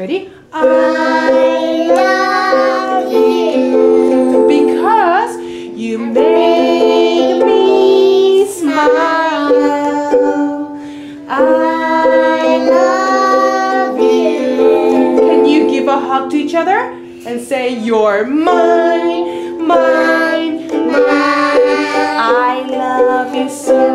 Ready? I love you. Because you make me smile. I love you. Can you give a hug to each other and say, You're mine, mine, mine. I love you so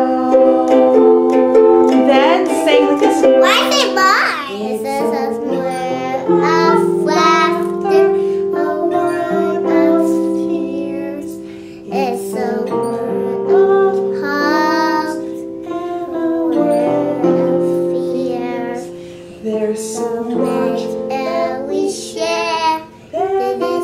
so much that we share.